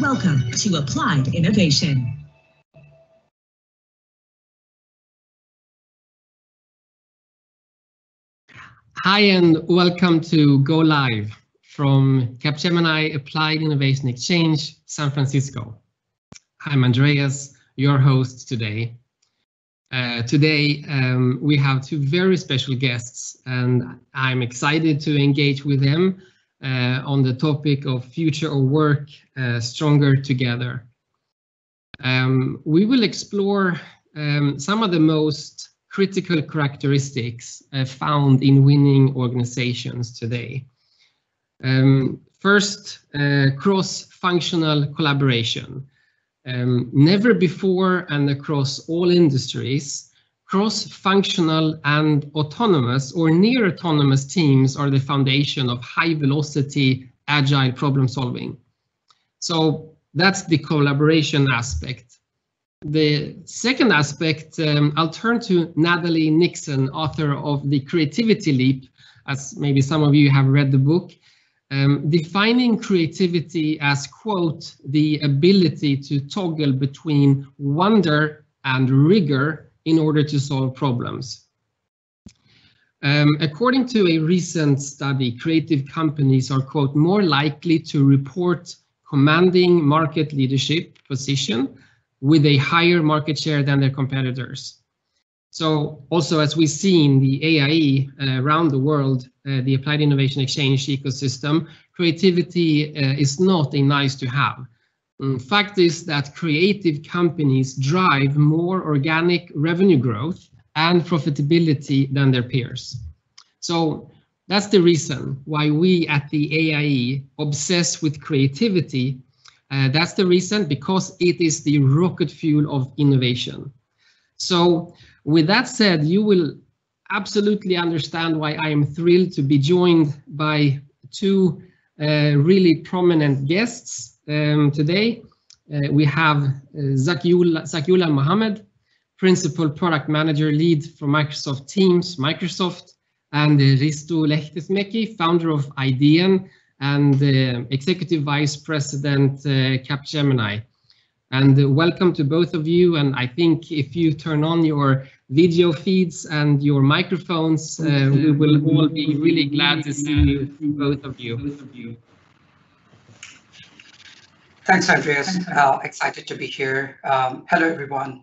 Welcome to Applied Innovation. Hi, and welcome to Go Live from Capgemini Applied Innovation Exchange, San Francisco. I'm Andreas, your host today. Uh, today, um, we have two very special guests, and I'm excited to engage with them on the topic of future of work uh, stronger together. Um, we will explore um, some of the most critical characteristics uh, found in winning organizations today. Um, first, uh, cross-functional collaboration. Um, never before and across all industries, cross-functional and autonomous or near autonomous teams are the foundation of high velocity, agile problem solving. So that's the collaboration aspect. The second aspect, um, I'll turn to Natalie Nixon, author of The Creativity Leap, as maybe some of you have read the book. Um, defining creativity as, quote, the ability to toggle between wonder and rigor in order to solve problems. Um, according to a recent study, creative companies are, quote, more likely to report commanding market leadership position with a higher market share than their competitors. So also, as we see in the AIE uh, around the world, uh, the Applied Innovation Exchange ecosystem, creativity uh, is not a nice to have. Um, fact is that creative companies drive more organic revenue growth and profitability than their peers. So that's the reason why we at the AIE obsess with creativity. Uh, that's the reason because it is the rocket fuel of innovation. So with that said, you will absolutely understand why I am thrilled to be joined by two uh, really prominent guests um, today. Uh, we have uh, Zakiullah Mohammed, Principal Product Manager Lead for Microsoft Teams, Microsoft, and uh, Risto Lähdesmäki, founder of Idean and uh, Executive Vice President uh, Capgemini. And uh, welcome to both of you. And I think if you turn on your video feeds and your microphones, uh, we will all be really glad to see you, both of you. Thanks, Andreas. Uh, excited to be here. Um, hello, everyone.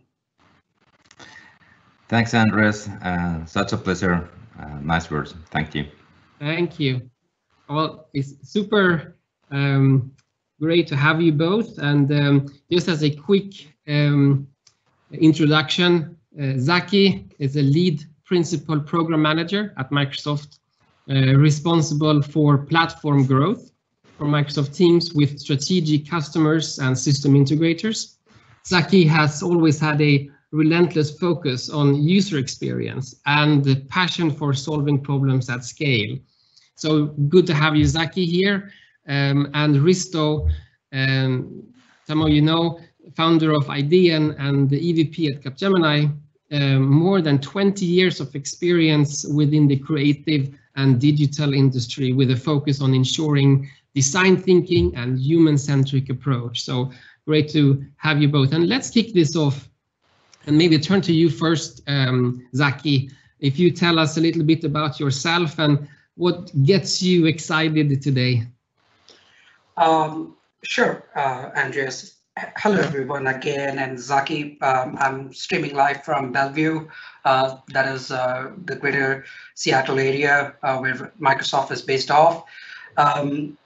Thanks, Andreas. Uh, such a pleasure. Uh, nice words. Thank you. Thank you. Well, it's super um, great to have you both. And um, just as a quick um, introduction, uh, Zaki is a lead principal program manager at Microsoft, uh, responsible for platform growth for Microsoft Teams with strategic customers and system integrators. Zaki has always had a relentless focus on user experience and the passion for solving problems at scale. So good to have you, Zaki, here. Um, and Risto, um, some of you know, founder of Idean and the EVP at Capgemini, um, more than 20 years of experience within the creative and digital industry with a focus on ensuring design thinking and human-centric approach. So great to have you both. And let's kick this off and maybe turn to you first, um, Zaki. If you tell us a little bit about yourself and what gets you excited today. Um, sure, uh, Andreas. Hello, everyone, again. And Zaki, um, I'm streaming live from Bellevue. Uh, that is uh, the greater Seattle area uh, where Microsoft is based off. Um,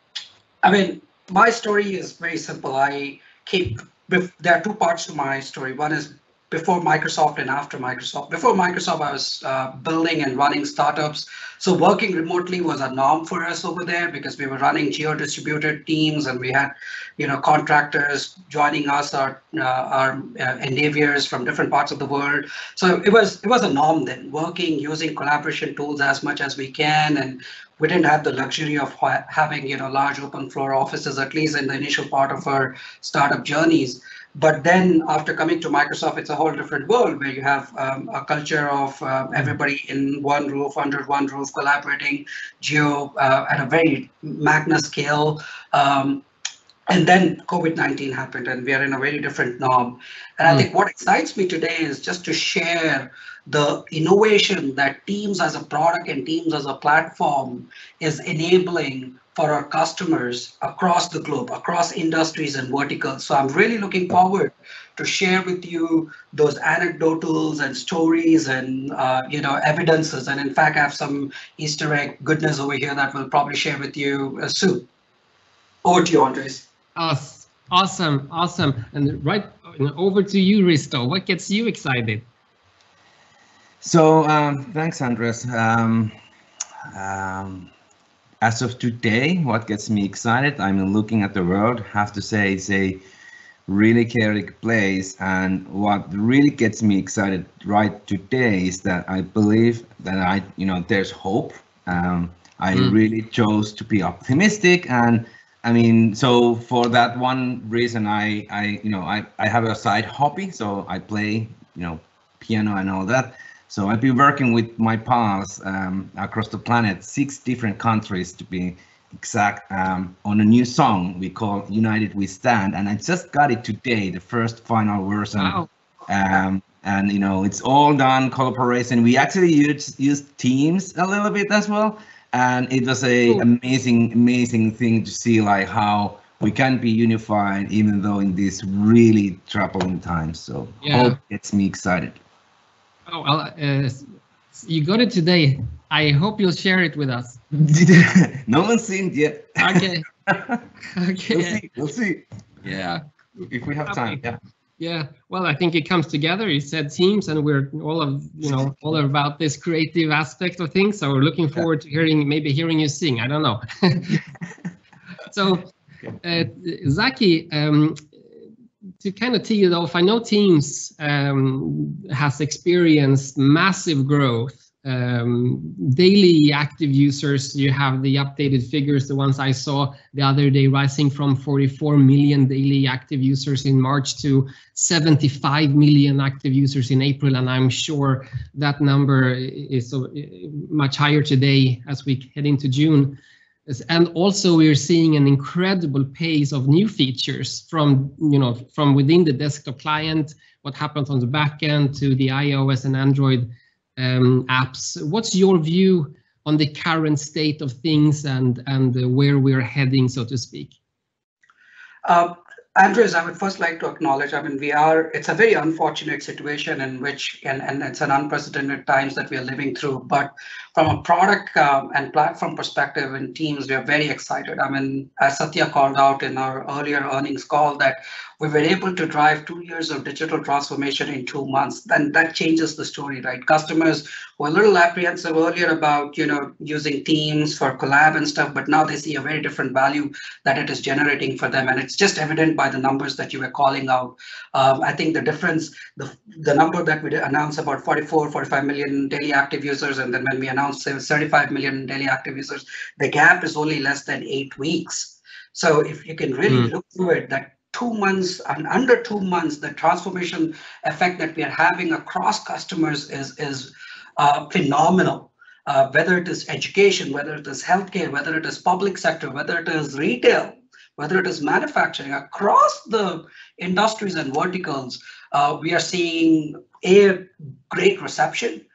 I mean, my story is very simple. I keep, there are two parts to my story. One is before Microsoft and after Microsoft. Before Microsoft, I was uh, building and running startups. So working remotely was a norm for us over there because we were running geo-distributed teams and we had, you know, contractors joining us, our uh, our uh, endeavors from different parts of the world. So it was it was a norm then, working using collaboration tools as much as we can, and we didn't have the luxury of having you know large open floor offices at least in the initial part of our startup journeys. But then after coming to Microsoft, it's a whole different world where you have um, a culture of uh, everybody in one roof, under one roof, collaborating geo uh, at a very magna scale. Um, and then COVID-19 happened and we are in a very different norm. And I Mm. think what excites me today is just to share the innovation that Teams as a product and Teams as a platform is enabling for our customers across the globe, across industries and verticals. So I'm really looking forward to share with you those anecdotals and stories and uh, you know evidences. And in fact, I have some Easter egg goodness over here that we'll probably share with you uh, soon. Over to you, Andres. Awesome, awesome. And right over to you, Risto. What gets you excited? So um, thanks, Andres. Um, um, as of today, what gets me excited? I'm looking at the world. Have to say, it's a really chaotic place, and what really gets me excited right today is that I believe that I, you know, there's hope. Um, I Mm. really chose to be optimistic, and I mean, so for that one reason, I, I, you know, I, I have a side hobby, so I play, you know, piano and all that. So I've been working with my pals um, across the planet, six different countries to be exact, um, on a new song we call United We Stand. And I just got it today, the first final version. Wow. Um, and you know, it's all done collaboration. We actually used, used Teams a little bit as well. And it was a Cool. amazing, amazing thing to see like how we can be unified even though in these really troubling times. So Yeah. hope gets me excited. Oh, well, uh, you got it today. I hope you'll share it with us. no one's seen it yet. Okay. okay. We'll okay. see. We'll see. Yeah. If we have time. Yeah. Yeah. Well, I think it comes together. You said teams, and we're all of you know all about this creative aspect of things. So we're looking forward to hearing maybe hearing you sing. I don't know. so, uh, Zaki, um, to kind of tee it off, I know Teams um, has experienced massive growth. Um, daily active users, you have the updated figures, the ones I saw the other day, rising from 44 million daily active users in March to 75 million active users in April. And I'm sure that number is uh, much higher today as we head into June. And also we're seeing an incredible pace of new features from, you know, from within the desktop client, what happens on the back end to the iOS and Android um, apps. What's your view on the current state of things and, and where we're heading, so to speak? Uh, Andres, I would first like to acknowledge, I mean, we are, it's a very unfortunate situation in which, and, and it's an unprecedented times that we are living through. But from a product um, and platform perspective in Teams, we are very excited. I mean, as Satya called out in our earlier earnings call that we were able to drive two years of digital transformation in two months, then that changes the story, right? Customers were a little apprehensive earlier about, you know, using Teams for collab and stuff, but now they see a very different value that it is generating for them. And it's just evident by the numbers that you were calling out. Um, I think the difference, the, the number that we announced about 44, 45 million daily active users, and then when we announced 35 million daily active users, the gap is only less than eight weeks. So if you can really Mm. look through it, that two months and under two months, the transformation effect that we are having across customers is, is uh, phenomenal. Uh, whether it is education, whether it is healthcare, whether it is public sector, whether it is retail, whether it is manufacturing, across the industries and verticals, uh, we are seeing a great reception,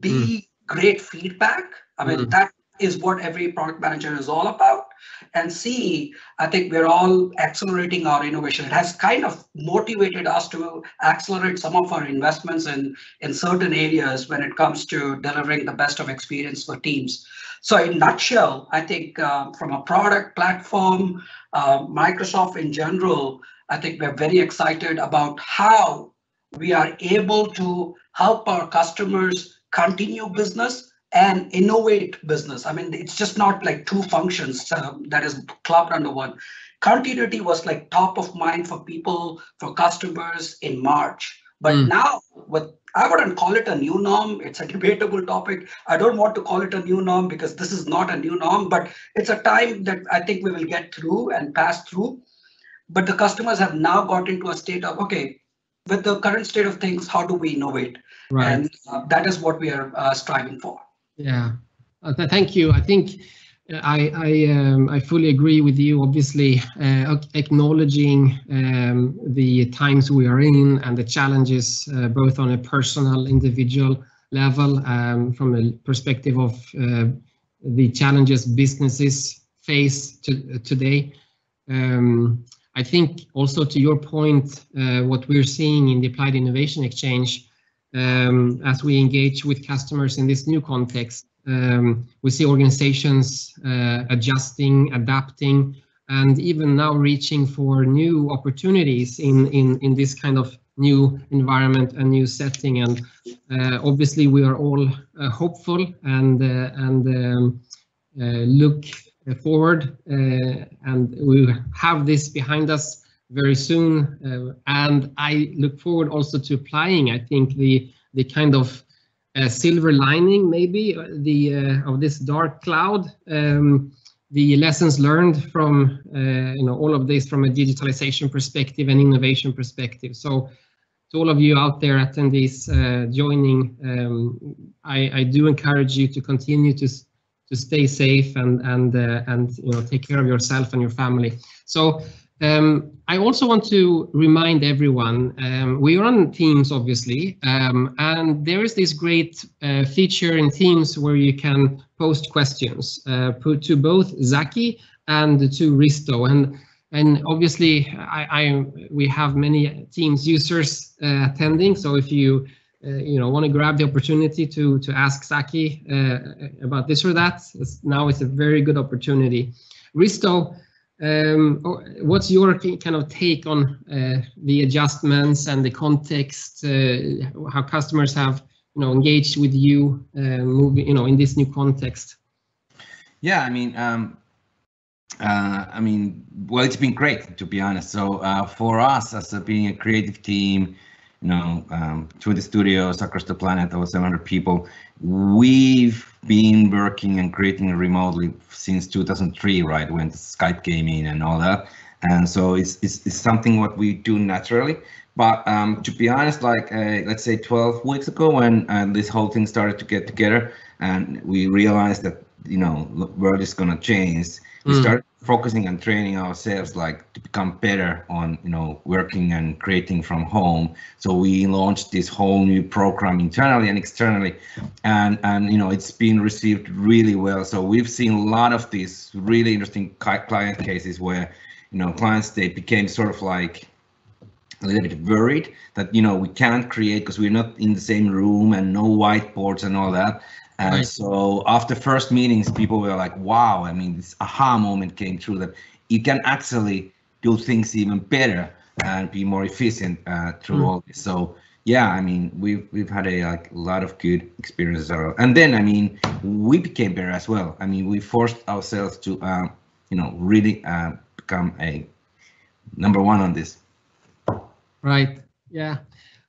b great feedback. I mean, Mm. that is what every product manager is all about. And C, I think we're all accelerating our innovation. It has kind of motivated us to accelerate some of our investments in, in certain areas when it comes to delivering the best of experience for teams. So in nutshell, I think uh, from a product platform, uh, Microsoft in general, I think we're very excited about how we are able to help our customers continue business and innovate business. I mean, it's just not like two functions um, that is clubbed under one. Continuity was like top of mind for people, for customers in March. But Mm. now, with I wouldn't call it a new norm. It's a debatable topic. I don't want to call it a new norm because this is not a new norm, but it's a time that I think we will get through and pass through. But the customers have now got into a state of okay, with the current state of things, how do we innovate? Right. And uh, that is what we are uh, striving for. Yeah, uh, th- thank you. I think I I, um, I fully agree with you. Obviously, uh, acknowledging um, the times we are in and the challenges, uh, both on a personal, individual level, um, from a perspective of uh, the challenges businesses face to, today. Um, I think also to your point, uh, what we're seeing in the Applied Innovation Exchange um, as we engage with customers in this new context um, we see organizations uh, adjusting, adapting, and even now reaching for new opportunities in, in, in this kind of new environment and new setting. And uh, obviously, we are all uh, hopeful and uh, and um, uh, look forward, uh, and we have this behind us very soon. and I look forward also to applying. I think the the kind of a silver lining maybe uh, the uh, of this dark cloud um, the lessons learned from uh, you know all of this from a digitalization perspective and innovation perspective so to all of you out there attendees uh, joining um, I, I, do encourage you to continue to to stay safe and and uh, and you know take care of yourself and your family so um, I also want to remind everyone, um, we on Teams, obviously, um, and there is this great uh, feature in Teams where you can post questions uh, to both Zaki and to Risto. And and obviously, I, I we have many Teams users uh, attending. So if you uh, you know want to grab the opportunity to to ask Zaki uh, about this or that, now is a very good opportunity. Risto. Um, oh, what's your kind of take on uh, the adjustments and the context, uh, how customers have you know engaged with you, uh, moving you know in this new context? Yeah, I mean, um, I mean, well, it's been great to be honest. So for us as being a creative team, you know, um, 20 studios across the planet, over 700 people. We've been working and creating remotely since 2003, right, when Skype came in and all that. And so it's, it's, it's something what we do naturally. But um, to be honest, like uh, let's say 12 weeks ago, when uh, this whole thing started to get together, and we realized that you know the world is gonna change, we mm. started focusing and training ourselves like to become better on you know working and creating from home. So we launched this whole new program internally and externally. And and you know it's been received really well. So we've seen a lot of these really interesting client cases where you know clients they became sort of like a little bit worried that you know we can't create because we're not in the same room and no whiteboards and all that and right. so after first meetings, people were like, wow, I mean, this aha moment came through that you can actually do things even better and be more efficient uh, through mm. all this. So yeah, I mean, we've we've had a like a lot of good experiences, and then I mean, we became better as well. I mean, we forced ourselves to, uh, you know, really uh, become a number one on this. Right. Yeah.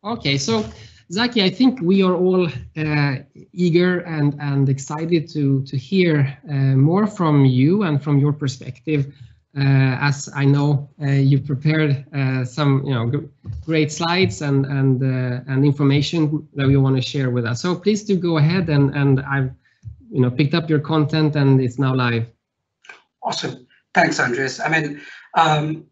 Okay. So Zaki, I think we are all uh, eager and, and excited to, to hear uh, more from you and from your perspective. Uh, as I know uh, you prepared uh, some you know great slides and and uh, and information that you want to share with us. So please do go ahead and and I've you know picked up your content and it's now live. Awesome, thanks, Andres. I mean, um,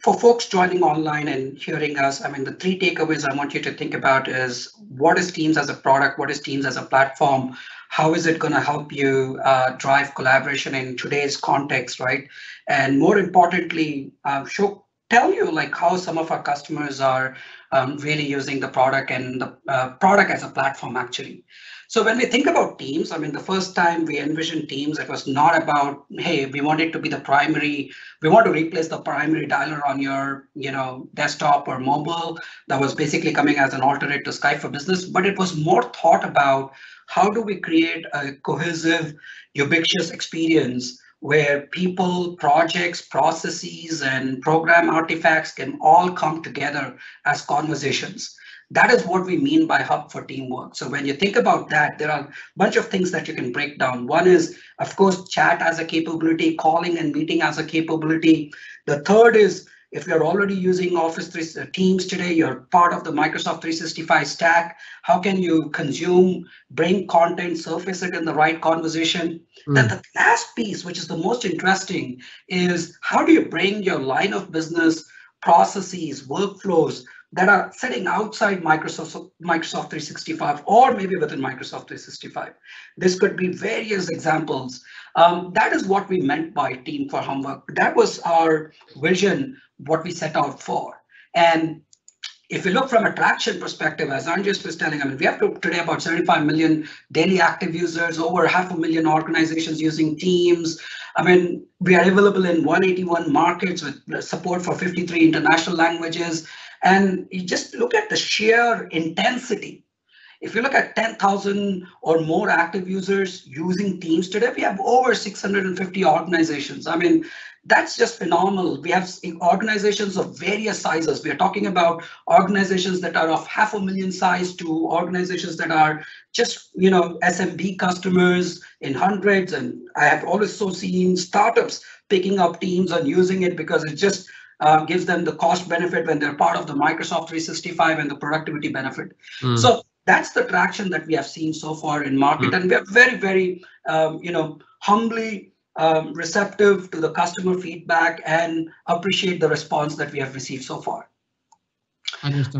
for folks joining online and hearing us, I mean, the three takeaways I want you to think about is what is Teams as a product? What is Teams as a platform? How is it going to help you uh, drive collaboration in today's context, right? And more importantly, uh, show tell you like how some of our customers are um, really using the product and the uh, product as a platform actually. So when we think about Teams, I mean, the first time we envisioned Teams, it was not about, hey, we want it to be the primary, we want to replace the primary dialer on your, you know, desktop or mobile. That was basically coming as an alternate to Skype for Business, but it was more thought about how do we create a cohesive, ubiquitous experience where people, projects, processes, and program artifacts can all come together as conversations. That is what we mean by hub for teamwork. So when you think about that, there are a bunch of things that you can break down. One is, of course, chat as a capability, calling and meeting as a capability. The third is if you're already using Office 3 uh, Teams today, you're part of the Microsoft 365 stack. How can you consume, bring content, surface it in the right conversation? Mm. Then the last piece, which is the most interesting, is how do you bring your line of business processes, workflows that are sitting outside Microsoft, Microsoft 365 or maybe within Microsoft 365. This could be various examples. Um, that is what we meant by Team for Homework. That was our vision, what we set out for. And if you look from a traction perspective, as Andres was telling, I mean, we have to, today about 75 million daily active users, over half a million organizations using Teams. I mean, we are available in 181 markets with support for 53 international languages. And you just look at the sheer intensity. If you look at 10,000 or more active users using Teams today, we have over 650 organizations. I mean, that's just phenomenal. We have organizations of various sizes. We are talking about organizations that are of half a million size to organizations that are just, you know, SMB customers in hundreds. And I have also seen startups picking up Teams and using it because it's just uh, gives them the cost benefit when they're part of the Microsoft 365 and the productivity benefit. Mm. So that's the traction that we have seen so far in market, mm. and we're very, very, um, you know, humbly um, receptive to the customer feedback and appreciate the response that we have received so far.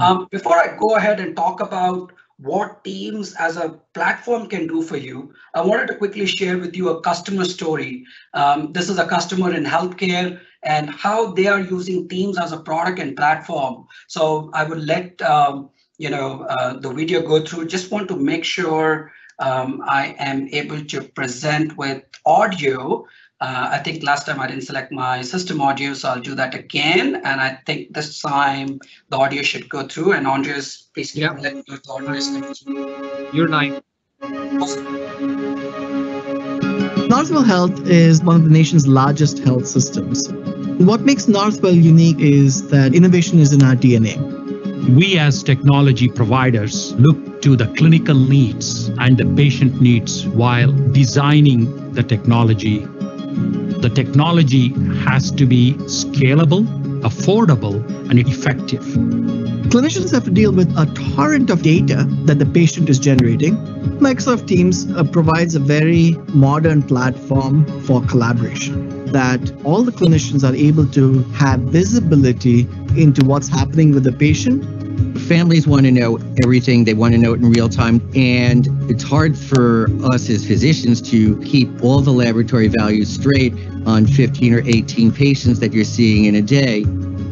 Um, before I go ahead and talk about what Teams as a platform can do for you, I wanted to quickly share with you a customer story. Um, this is a customer in healthcare and how they are using Teams as a product and platform. So I would let um, you know uh, the video go through. Just want to make sure um, I am able to present with audio. Uh, I think last time I didn't select my system audio, so I'll do that again. And I think this time the audio should go through. And Andres, please yeah. let me know if the audio is You're live. Northwell Health is one of the nation's largest health systems. What makes Northwell unique is that innovation is in our DNA. We, as technology providers, look to the clinical needs and the patient needs while designing the technology. The technology has to be scalable, affordable, and effective. Clinicians have to deal with a torrent of data that the patient is generating. Microsoft Teams uh, provides a very modern platform for collaboration that all the clinicians are able to have visibility into what's happening with the patient families want to know everything. They want to know it in real time. And it's hard for us as physicians to keep all the laboratory values straight on 15 or 18 patients that you're seeing in a day.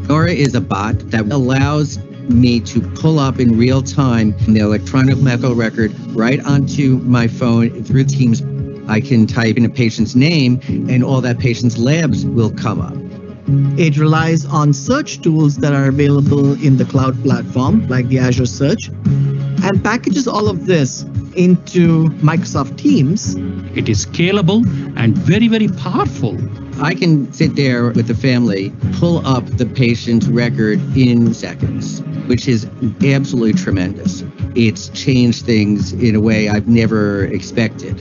Nora is a bot that allows me to pull up in real time the electronic medical record right onto my phone through Teams. I can type in a patient's name and all that patient's labs will come up. It relies on search tools that are available in the cloud platform, like the Azure Search, and packages all of this into Microsoft Teams. It is scalable and very, very powerful. I can sit there with the family, pull up the patient's record in seconds, which is absolutely tremendous. It's changed things in a way I've never expected.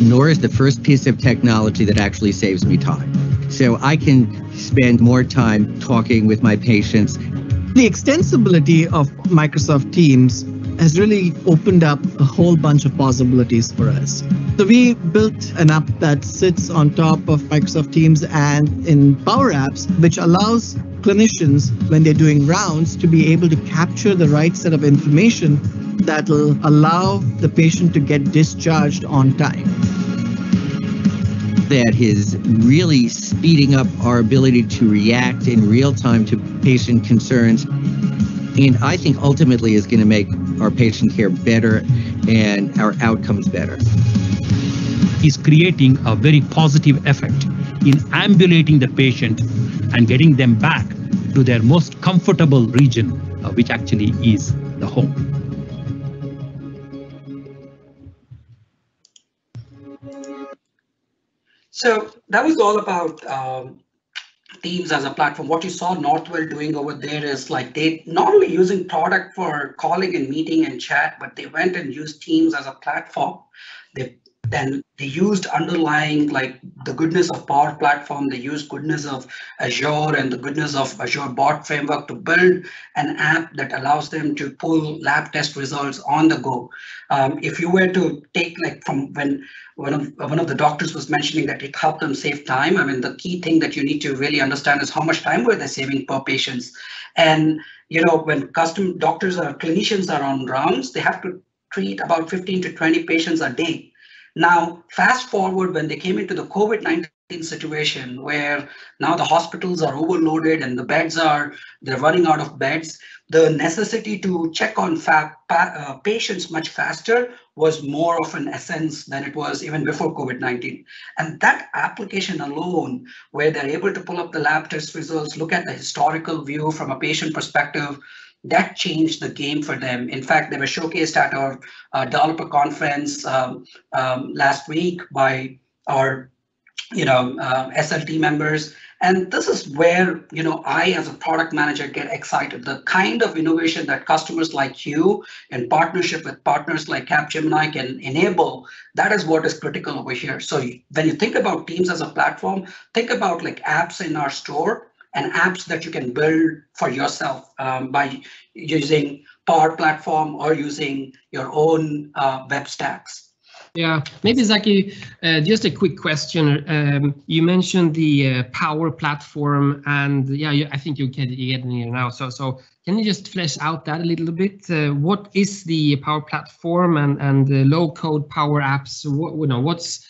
Nor is the first piece of technology that actually saves me time. So I can spend more time talking with my patients. The extensibility of Microsoft Teams has really opened up a whole bunch of possibilities for us. So we built an app that sits on top of Microsoft Teams and in Power Apps, which allows clinicians, when they're doing rounds, to be able to capture the right set of information that will allow the patient to get discharged on time that is really speeding up our ability to react in real time to patient concerns. And I think ultimately is going to make our patient care better and our outcomes better. He's creating a very positive effect in ambulating the patient and getting them back to their most comfortable region, uh, which actually is the home. So that was all about um, Teams as a platform. What you saw Northwell doing over there is like they not only using product for calling and meeting and chat, but they went and used Teams as a platform. They then they used underlying like the goodness of Power Platform, they used goodness of Azure and the goodness of Azure Bot Framework to build an app that allows them to pull lab test results on the go. Um, if you were to take like from when one of one of the doctors was mentioning that it helped them save time. I mean, the key thing that you need to really understand is how much time were they saving per patients. And you know, when custom doctors or clinicians are on rounds, they have to treat about 15 to 20 patients a day. Now, fast forward when they came into the COVID-19 situation where now the hospitals are overloaded and the beds are they're running out of beds the necessity to check on fa- pa- uh, patients much faster was more of an essence than it was even before covid-19 and that application alone where they're able to pull up the lab test results look at the historical view from a patient perspective that changed the game for them. In fact, they were showcased at our uh, developer conference um, um, last week by our you know, uh, SLT members. And this is where, you know, I as a product manager get excited. The kind of innovation that customers like you in partnership with partners like Capgemini can enable, that is what is critical over here. So when you think about Teams as a platform, think about like apps in our store and apps that you can build for yourself um, by using Power Platform or using your own uh, web stacks. Yeah, maybe Zaki, uh, just a quick question. Um, you mentioned the uh, Power Platform, and yeah, you, I think you get you get in here now. So, so can you just flesh out that a little bit? Uh, what is the Power Platform and and the low code Power Apps? What you know, what's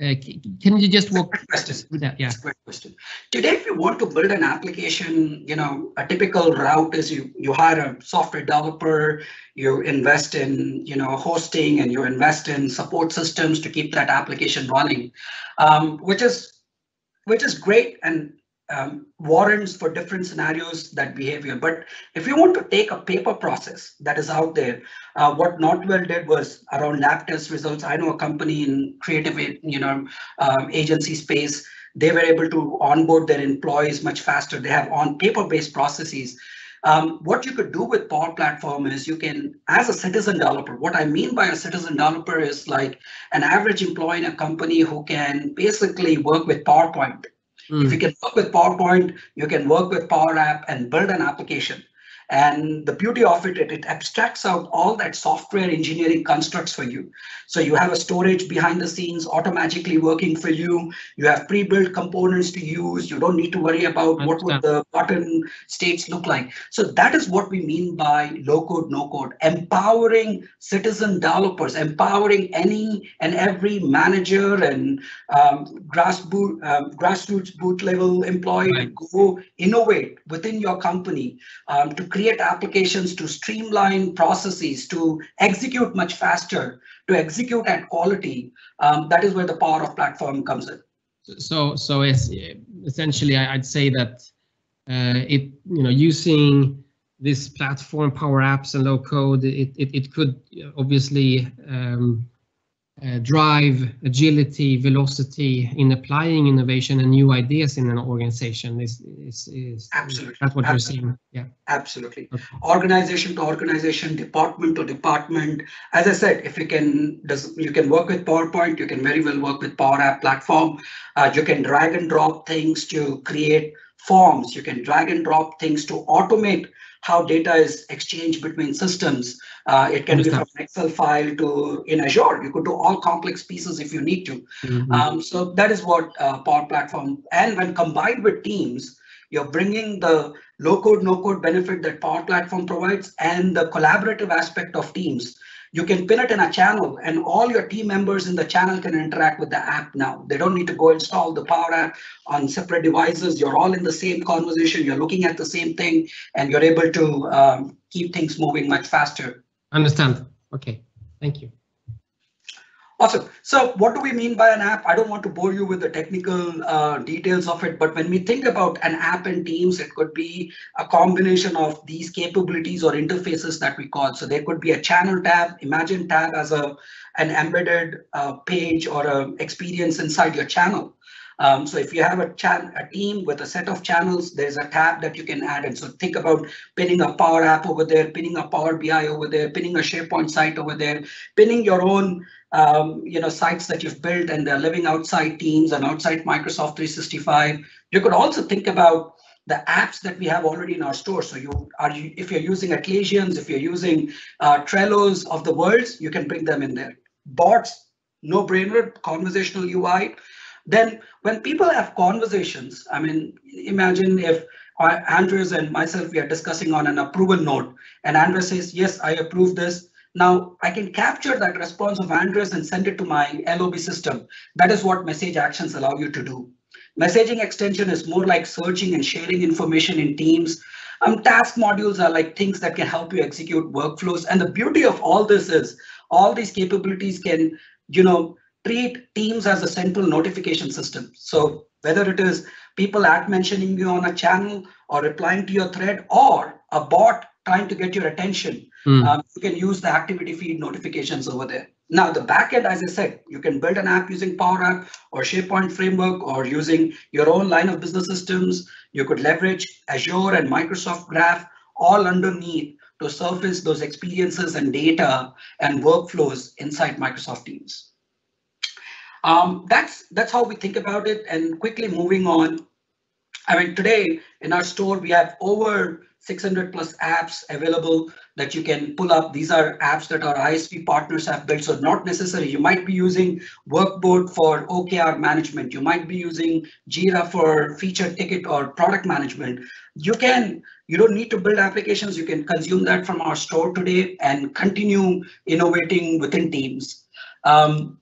uh, can you just walk through that? Yeah. Great question. Today, if you want to build an application, you know, a typical route is you you hire a software developer, you invest in you know hosting, and you invest in support systems to keep that application running, um, which is which is great and um, warrants for different scenarios that behavior. But if you want to take a paper process that is out there, uh, what Northwell did was around lab test results. I know a company in creative, you know, um, agency space. They were able to onboard their employees much faster. They have on paper-based processes. Um, what you could do with Power Platform is you can, as a citizen developer, what I mean by a citizen developer is like an average employee in a company who can basically work with PowerPoint Mm. If you can work with PowerPoint, you can work with Power App and build an application. And the beauty of it, it, it abstracts out all that software engineering constructs for you. So you have a storage behind the scenes automatically working for you. You have pre-built components to use. You don't need to worry about what would the button states look like. So that is what we mean by low code, no code, empowering citizen developers, empowering any and every manager and um, grass boot, um, grassroots boot level employee right. to go innovate within your company um, to create applications to streamline processes, to execute much faster, to execute at quality. Um, that is where the power of platform comes in. So, so it's essentially, I'd say that uh, it, you know, using this platform, Power Apps and low code, it, it, it could obviously um, drive agility, velocity in applying innovation and new ideas in an organization is is, is absolutely that's what absolutely. you're saying. Yeah, absolutely. Okay. Organization to organization, department to department. As I said, if you can, does you can work with PowerPoint, you can very well work with Power App platform. Uh, you can drag and drop things to create forms. You can drag and drop things to automate how data is exchanged between systems. Uh, it can be from an Excel file to in Azure. You could do all complex pieces if you need to. Mm-hmm. Um, so that is what uh, Power Platform, and when combined with Teams, you're bringing the low code, no code benefit that Power Platform provides and the collaborative aspect of Teams you can pin it in a channel and all your team members in the channel can interact with the app now. They don't need to go install the Power App on separate devices. You're all in the same conversation. You're looking at the same thing and you're able to um, keep things moving much faster. Understand. Okay. Thank you. Awesome. So what do we mean by an app? I don't want to bore you with the technical uh, details of it, but when we think about an app in Teams, it could be a combination of these capabilities or interfaces that we call. So there could be a channel tab. Imagine tab as a an embedded uh, page or a experience inside your channel. Um, so if you have a, a team with a set of channels, there's a tab that you can add. And so think about pinning a Power App over there, pinning a Power BI over there, pinning a SharePoint site over there, pinning your own um, you know, sites that you've built and they're living outside Teams and outside Microsoft 365. You could also think about the apps that we have already in our store. So you are you if you're using Atlassians, if you're using uh, Trello's of the worlds, you can bring them in there. Bots, no brainer, conversational UI. Then when people have conversations, I mean, imagine if Andreas and myself, we are discussing on an approval note and Andreas says, yes, I approve this. Now I can capture that response of Andreas and send it to my LOB system. That is what message actions allow you to do. Messaging extension is more like searching and sharing information in teams. Um, task modules are like things that can help you execute workflows. And the beauty of all this is all these capabilities can, you know, treat teams as a central notification system. So whether it is people at mentioning you on a channel or replying to your thread or a bot trying to get your attention, mm. um, you can use the activity feed notifications over there. Now the backend, as I said, you can build an app using Power App or SharePoint framework or using your own line of business systems. You could leverage Azure and Microsoft Graph all underneath to surface those experiences and data and workflows inside Microsoft Teams. Um, that's that's how we think about it. And quickly moving on, I mean, today in our store, we have over 600 plus apps available that you can pull up. These are apps that our ISV partners have built. So not necessary. You might be using Workboard for OKR management. You might be using Jira for feature ticket or product management. You can, you don't need to build applications. You can consume that from our store today and continue innovating within teams. Um,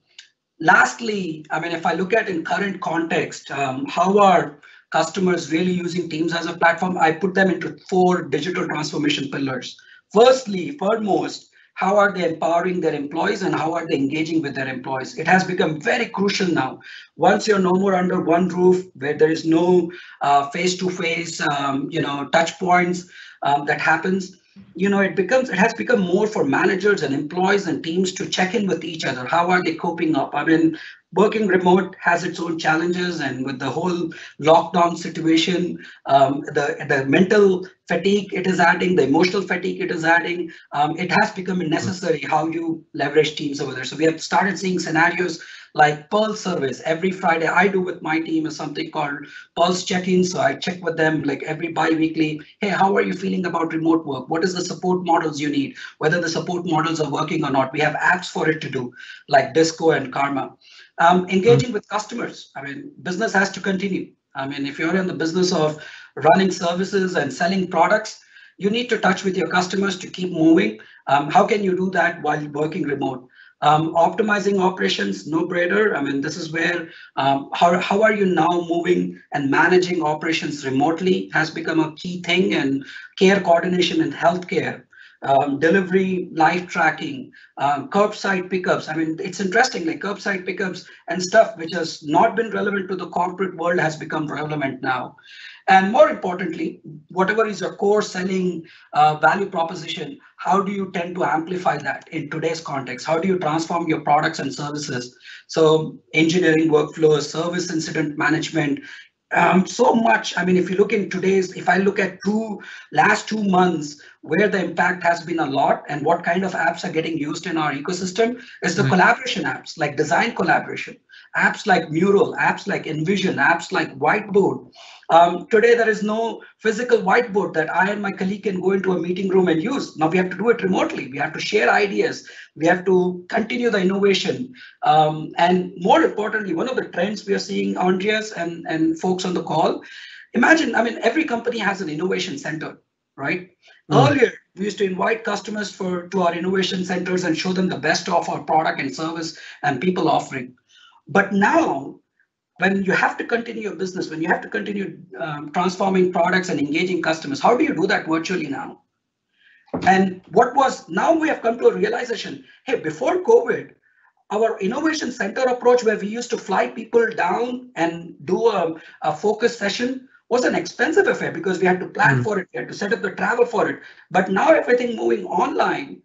lastly, I mean, if I look at in current context, um, how are customers really using Teams as a platform, I put them into four digital transformation pillars. Firstly, foremost, how are they empowering their employees and how are they engaging with their employees? It has become very crucial now. Once you're no more under one roof, where there is no uh, face-to-face, um, you know, touch points um, that happens, you know, it becomes it has become more for managers and employees and teams to check in with each other. How are they coping up? I mean, working remote has its own challenges and with the whole lockdown situation um, the the mental fatigue it is adding the emotional fatigue it is adding um, it has become necessary how you leverage teams over there so we have started seeing scenarios like Pulse service every Friday I do with my team is something called Pulse check-in. So I check with them like every bi-weekly. Hey, how are you feeling about remote work? What is the support models you need? Whether the support models are working or not. We have apps for it to do like Disco and Karma. Um, engaging mm. with customers. I mean, business has to continue. I mean, if you're in the business of running services and selling products, you need to touch with your customers to keep moving. Um, how can you do that while working remote? Um, optimizing operations, no brainer. I mean, this is where um, how, how are you now moving and managing operations remotely has become a key thing and care coordination in healthcare um, delivery, live tracking, um, curbside pickups. I mean, it's interesting, like curbside pickups and stuff which has not been relevant to the corporate world has become relevant now. And more importantly, whatever is your core selling uh, value proposition, how do you tend to amplify that in today's context? How do you transform your products and services? So engineering workflows, service incident management, um, so much. I mean, if you look in today's, if I look at two last two months, where the impact has been a lot and what kind of apps are getting used in our ecosystem is the right. collaboration apps like design collaboration, apps like Mural, apps like InVision, apps like Whiteboard. Um, today, there is no physical whiteboard that I and my colleague can go into a meeting room and use. Now we have to do it remotely. We have to share ideas. We have to continue the innovation. Um, and more importantly, one of the trends we are seeing, Andreas and, and folks on the call, imagine, I mean, every company has an innovation center, right? Mm. Earlier, we used to invite customers for to our innovation centers and show them the best of our product and service and people offering. But now when you have to continue your business, when you have to continue um, transforming products and engaging customers, how do you do that virtually now? And what was now we have come to a realization hey, before COVID, our innovation center approach, where we used to fly people down and do a, a focus session, was an expensive affair because we had to plan mm. for it, we had to set up the travel for it. But now everything moving online,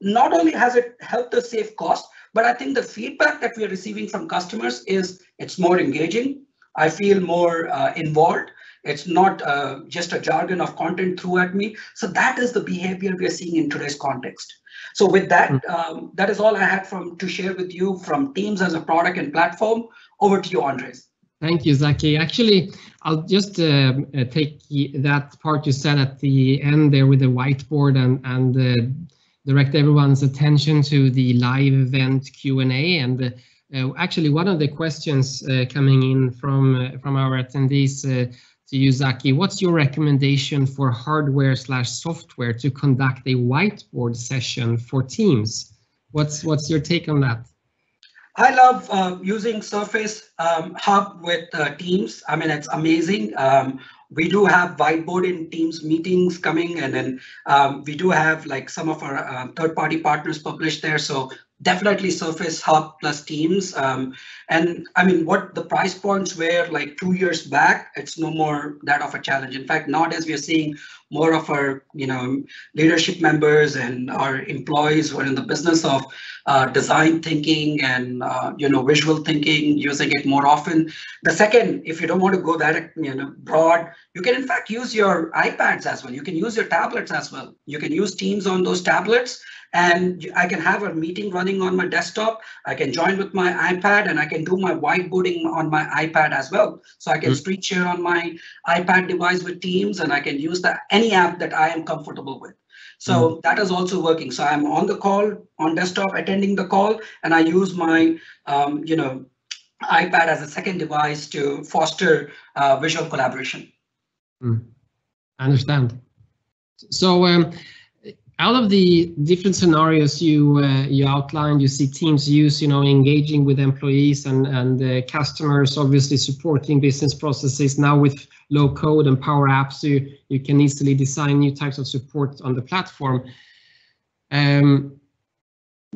not only has it helped us save cost, but I think the feedback that we are receiving from customers is it's more engaging. I feel more uh, involved. It's not uh, just a jargon of content through at me. So that is the behavior we are seeing in today's context. So with that, um, that is all I had from to share with you from Teams as a product and platform. Over to you, Andres. Thank you, Zaki. Actually, I'll just uh, uh take that part you said at the end there with the whiteboard and and uh, direct everyone's attention to the live event Q&A. And uh, actually, one of the questions uh, coming in from uh, from our attendees to you, Zaki, what's your recommendation for hardware slash software to conduct a whiteboard session for Teams? What's what's your take on that? I love uh, using Surface um, Hub with uh, Teams. I mean, it's amazing. Um, we do have whiteboard in Teams meetings coming, and then um, we do have like some of our uh, third-party partners published there. So definitely Surface Hub plus Teams. Um, and I mean, what the price points were like two years back, it's no more that of a challenge. In fact, nowadays we are seeing more of our, you know, leadership members and our employees who are in the business of uh, design thinking and, uh, you know, visual thinking, using it more often. The second, if you don't want to go that, you know, broad, you can in fact use your iPads as well. You can use your tablets as well. You can use Teams on those tablets and I can have a meeting running on my desktop. I can join with my iPad and I can do my whiteboarding on my iPad as well. So I can mm-hmm. screen share on my iPad device with Teams and I can use the, any app that I am comfortable with. So mm-hmm. that is also working. So I'm on the call on desktop attending the call and I use my, um, you know, iPad as a second device to foster uh, visual collaboration. Mm. I understand. So um, out of the different scenarios you uh, you outlined, you see teams use, you know, engaging with employees and and uh, customers, obviously supporting business processes. Now with low code and Power Apps, you you can easily design new types of support on the platform. Um,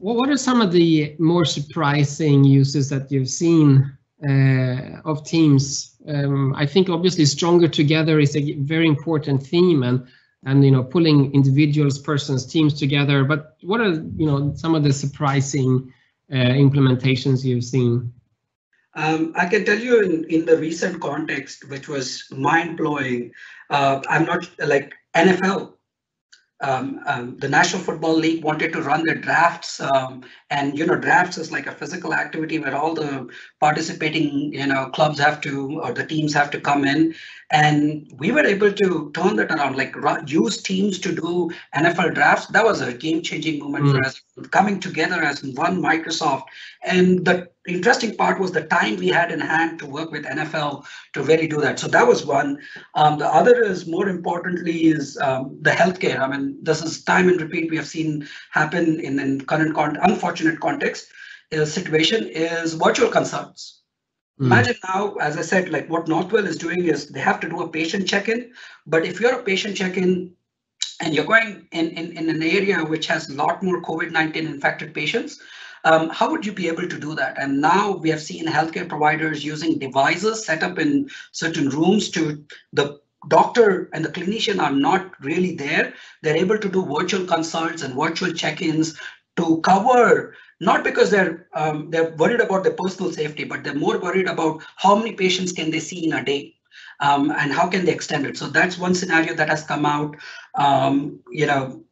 what what are some of the more surprising uses that you've seen uh, of teams? Um, I think obviously stronger together is a very important theme and and you know pulling individuals persons teams together but what are you know some of the surprising uh, implementations you've seen um, I can tell you in, in the recent context, which was mind blowing. Uh, I'm not like NFL um, um, the National Football League wanted to run their drafts, um, and you know, drafts is like a physical activity where all the participating, you know, clubs have to or the teams have to come in, and we were able to turn that around, like use teams to do NFL drafts. That was a game-changing moment mm. for us, coming together as one Microsoft, and the interesting part was the time we had in hand to work with NFL to really do that. So that was one. Um, the other is more importantly is um, the healthcare. I mean, this is time and repeat we have seen happen in, in current con- unfortunate context. The situation is virtual consults. Mm. Imagine now, as I said, like what Northwell is doing is they have to do a patient check-in. But if you're a patient check-in and you're going in, in, in an area which has a lot more COVID-19 infected patients, um, how would you be able to do that? And now we have seen healthcare providers using devices set up in certain rooms to the doctor and the clinician are not really there. They're able to do virtual consults and virtual check-ins to cover not because they're um, they're worried about their personal safety, but they're more worried about how many patients can they see in a day. Um, and how can they extend it? So that's one scenario that has come out. Um, you know,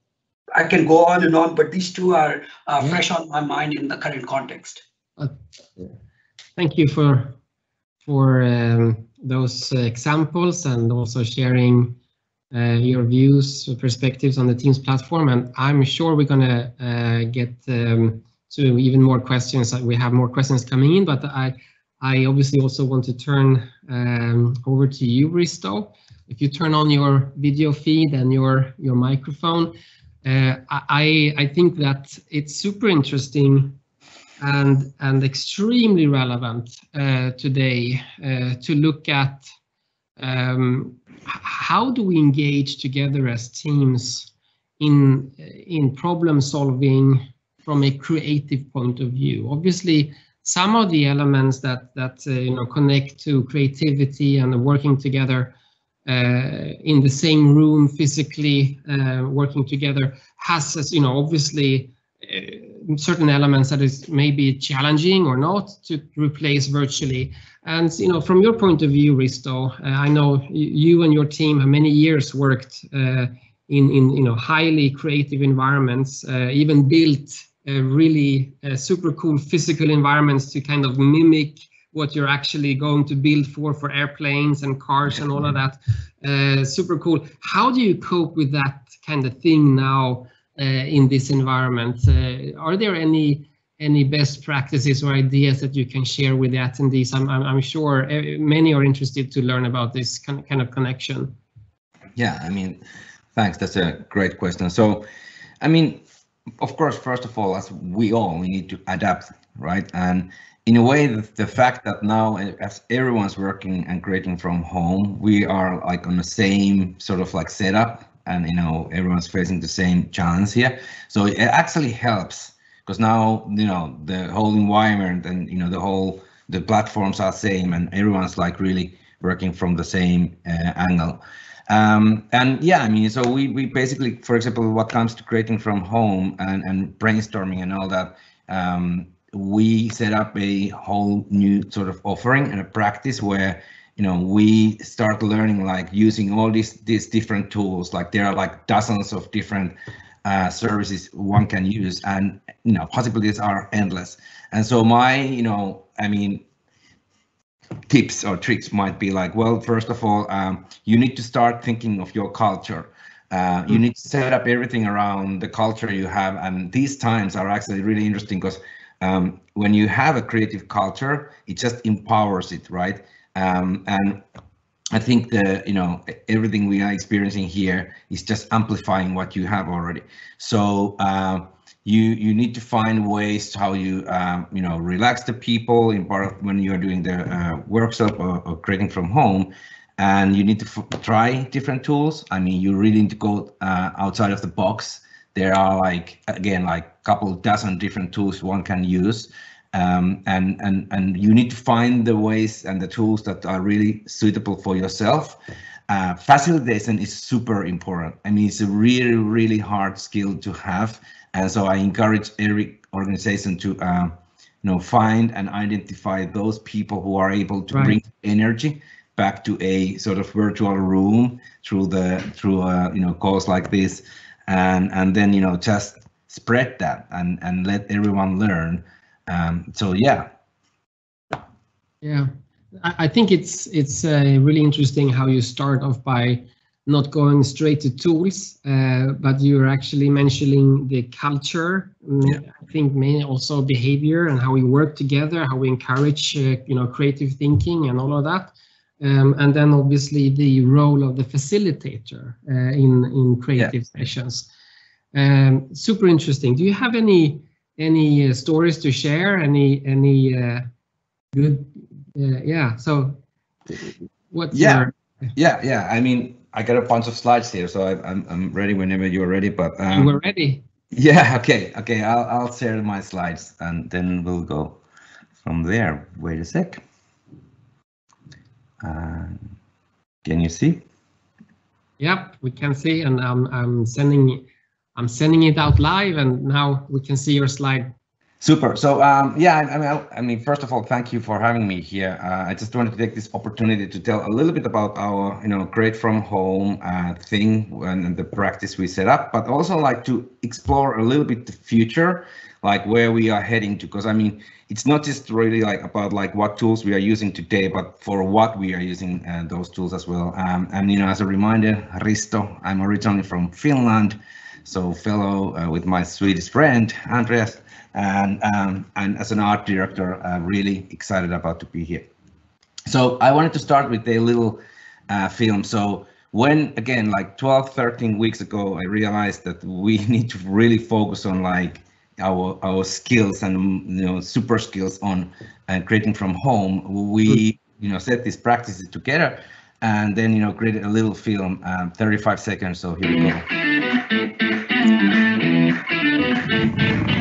I can go on and on, but these two are uh, yeah. fresh on my mind in the current context. Uh, thank you for for um, those examples and also sharing uh, your views, perspectives on the Teams platform. And I'm sure we're gonna uh, get um, to even more questions. We have more questions coming in, but I I obviously also want to turn um, over to you, Risto. If you turn on your video feed and your your microphone, uh, I, I think that it's super interesting and, and extremely relevant uh, today uh, to look at um, how do we engage together as teams in, in problem solving from a creative point of view. Obviously, some of the elements that that uh, you know connect to creativity and working together uh, in the same room physically uh, working together has, as you know, obviously uh, certain elements that is maybe challenging or not to replace virtually. And you know, from your point of view, Risto, uh, I know you and your team have many years worked uh, in in you know highly creative environments, uh, even built uh, really uh, super cool physical environments to kind of mimic what you're actually going to build for for airplanes and cars and all of that. Uh, super cool. How do you cope with that kind of thing now Uh, in this environment? Uh, are there any any best practices or ideas that you can share with the attendees? I'm, I'm, I'm sure uh, many are interested to learn about this kind of connection. Yeah, I mean, thanks. That's a great question. So, I mean, of course, first of all, as we all, we need to adapt, right? And in a way, the fact that now as everyone's working and creating from home, we are like on the same sort of like setup and, you know, everyone's facing the same challenge here. So it actually helps because now you know the whole environment and you know the whole the platforms are same and everyone's like really working from the same uh, angle um, and yeah i mean so we we basically for example what comes to creating from home and and brainstorming and all that um, we set up a whole new sort of offering and a practice where you know we start learning like using all these these different tools. Like there are like dozens of different uh, services one can use and you know possibilities are endless. And so my you know i mean tips or tricks might be like well first of all um, you need to start thinking of your culture. Uh, you need to set up everything around the culture you have and these times are actually really interesting because um, when you have a creative culture it just empowers it right um, and I think the you know everything we are experiencing here is just amplifying what you have already. So uh, you you need to find ways how you um, you know relax the people in part of when you are doing the uh, workshop or, or, creating from home, and you need to try different tools. I mean, you really need to go uh, outside of the box. There are like again like a couple dozen different tools one can use um, and and and you need to find the ways and the tools that are really suitable for yourself. Uh, facilitation is super important. I mean, it's a really really hard skill to have, and so I encourage every organization to uh, you know find and identify those people who are able to right. bring energy back to a sort of virtual room through the through uh, you know calls like this, and and then you know just spread that and and let everyone learn um, so yeah. Yeah, I, think it's it's uh, really interesting how you start off by not going straight to tools, uh, but you're actually mentioning the culture. Mm, yeah. I think maybe also behavior and how we work together, how we encourage uh, you know creative thinking and all of that. Um, and then obviously the role of the facilitator uh, in in creative yeah. sessions. Um, super interesting. Do you have any any uh, stories to share? Any any uh, good? Uh, yeah. So, what's yeah, your... yeah, yeah. I mean, I got a bunch of slides here, so I, am I'm, I'm ready whenever you're ready. But um, were ready. Yeah. Okay. Okay. I'll I'll share my slides and then we'll go from there. Wait a sec. Uh, can you see? Yep, we can see, and I'm I'm sending I'm sending it out live and now we can see your slide. Super. So um, yeah, I, I, mean, I, mean, first of all, thank you for having me here. Uh, I just wanted to take this opportunity to tell a little bit about our, you know, create from home uh, thing and, and, the practice we set up, but also like to explore a little bit the future, like where we are heading to. Because I mean, it's not just really like about like what tools we are using today, but for what we are using uh, those tools as well. Um, and you know, as a reminder, Risto, I'm originally from Finland so fellow uh, with my Swedish friend Andreas, and um, and as an art director, uh, really excited about to be here. So I wanted to start with a little uh, film. So when again, like 12, 13 weeks ago, I realized that we need to really focus on like our our skills and you know super skills on uh, creating from home. We you know set these practices together and then you know created a little film, um, 35 seconds. So here we go.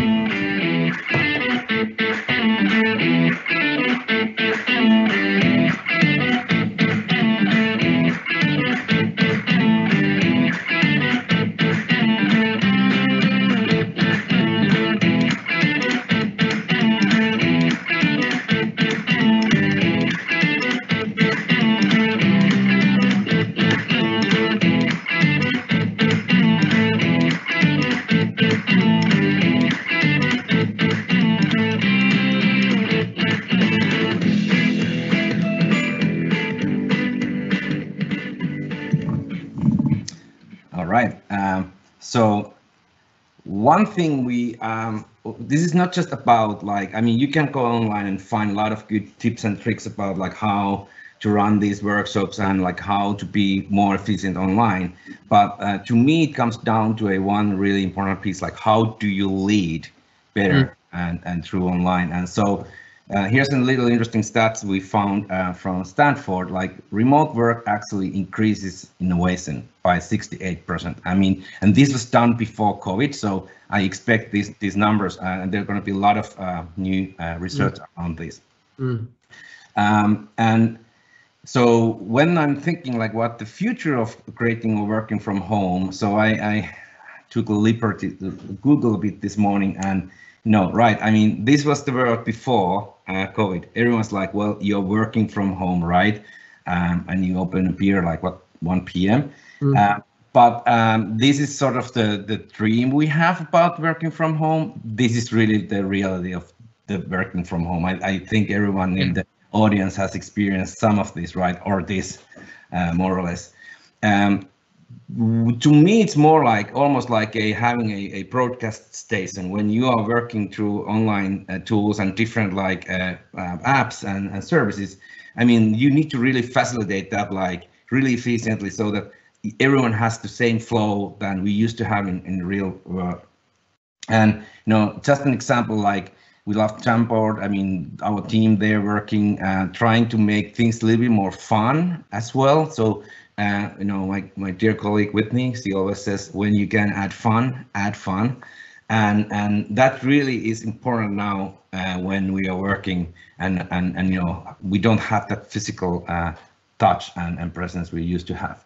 So one thing we um, this is not just about like I mean you can go online and find a lot of good tips and tricks about like how to run these workshops and like how to be more efficient online. But uh, to me, it comes down to a one really important piece, like how do you lead better mm. and, and through online. And so uh, here's a little interesting stats we found uh, from Stanford, like remote work actually increases innovation by 68%. I mean, and this was done before COVID, so I expect these these numbers, uh, and there are going to be a lot of uh, new uh, research mm. on this. Mm. Um, and so when I'm thinking like what the future of creating or working from home, so I, I took a liberty to Google a bit this morning and no, right. I mean, this was the world before uh, COVID. Everyone's like, well, you're working from home, right? Um, and you open a beer like what 1 p.m. Mm. Uh, but um, this is sort of the the dream we have about working from home. This is really the reality of the working from home. I, I think everyone in the audience has experienced some of this, right? Or this, uh, more or less. Um, to me, it's more like almost like a having a, a broadcast station when you are working through online uh, tools and different like uh, uh, apps and, and services. I mean, you need to really facilitate that like really efficiently so that everyone has the same flow than we used to have in, in the real world. And you know, just an example like we love Jamboard. I mean, our team there working, uh, trying to make things a little bit more fun as well. So, uh, you know, my, my dear colleague Whitney, she always says, when you can add fun, add fun. And, and that really is important now uh, when we are working and, and, and, you know, we don't have that physical uh, touch and, and presence we used to have.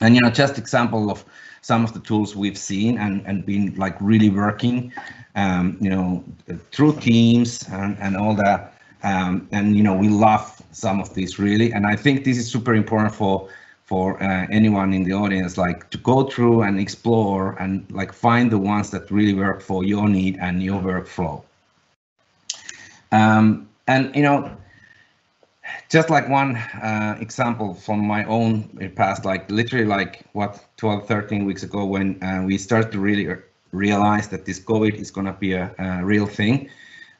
And, you know, just example of some of the tools we've seen and, and been like really working um, you know, through teams and, and all that. Um, and, you know, we love some of these really. And I think this is super important for for uh, anyone in the audience, like to go through and explore and like find the ones that really work for your need and your workflow. Um, and, you know, just like one uh, example from my own past, like literally like what 12, 13 weeks ago when uh, we started to really realize that this COVID is going to be a, a, real thing.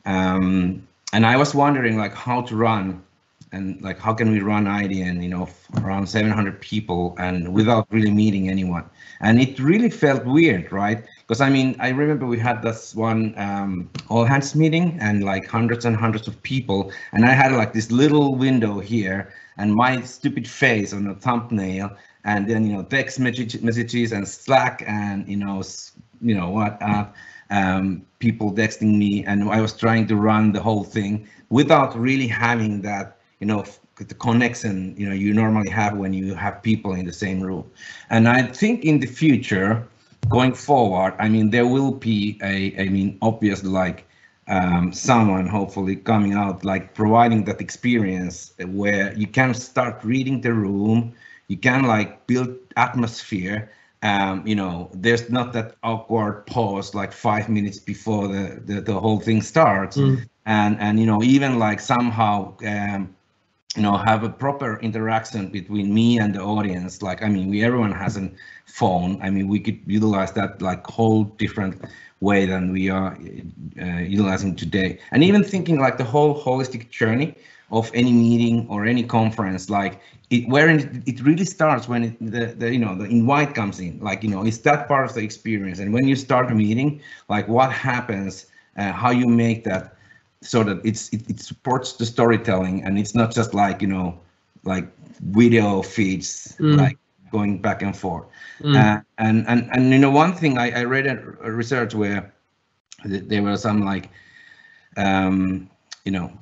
Um, and I was wondering like how to run and like how can we run Idean, you know, around 700 people and without really meeting anyone. And it really felt weird, right? Because I mean, I remember we had this one um, all hands meeting and like hundreds and hundreds of people. And I had like this little window here and my stupid face on the thumbnail and then, you know, text messages and Slack and, you know, you know what uh, um, people texting me and I was trying to run the whole thing without really having that you know the connection you know you normally have when you have people in the same room and I think in the future going forward I mean there will be a I mean obviously like um, someone hopefully coming out like providing that experience where you can start reading the room you can like build atmosphere um, you know, there's not that awkward pause like five minutes before the the, the whole thing starts, mm. and and you know even like somehow um, you know have a proper interaction between me and the audience. Like I mean, we everyone has a phone. I mean, we could utilize that like whole different way than we are uh, utilizing today, and even thinking like the whole holistic journey of any meeting or any conference like it where it really starts when it, the, the you know the invite comes in like you know it's that part of the experience and when you start a meeting like what happens uh, how you make that so that it's it, it, supports the storytelling and it's not just like you know like video feeds mm. like going back and forth mm. uh, and and and you know one thing i, I read a, a research where there were some like um you know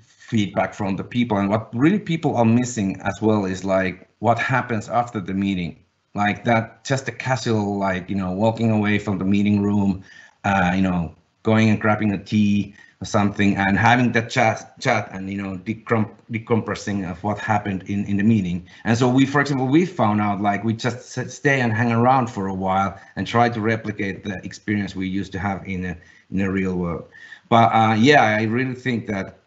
feedback from the people and what really people are missing as well is like what happens after the meeting like that just a casual like you know walking away from the meeting room uh, you know going and grabbing a tea something and having that chat chat and you know decom- decompressing of what happened in in the meeting. And so we for example we found out like we just stay and hang around for a while and try to replicate the experience we used to have in a in a real world. But uh, yeah i really think that